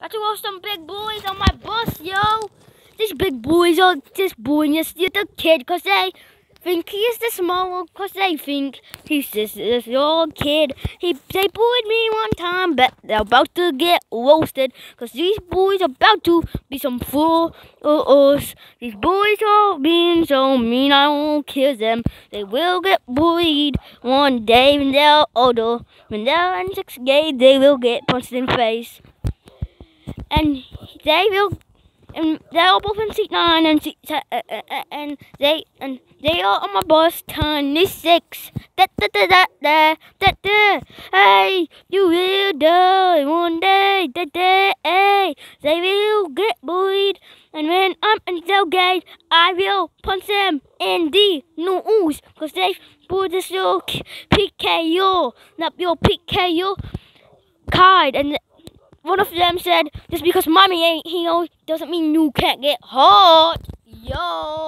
That's all some big boys on my bus, yo. These big boys are just bullying this little kid because they think he's the small one because they think he's just this little kid. He They bullied me one time, but they're about to get roasted because these boys are about to be some fool of us. These boys are being so mean, I won't kill them. They will get bullied one day when they're older. When they're in sixth grade, they will get punched in the face and they will and they're both in seat nine and seat uh, uh, uh, and they and they are on my bus twenty six. Da da da da da da da. Hey, you will die one day. Da da. Hey, they will get bullied, and when I'm in the gate, I will punch them in the nose because they put this little PKO, not your PKO card and one of them said, just because mommy ain't here doesn't mean you can't get hurt. Yo.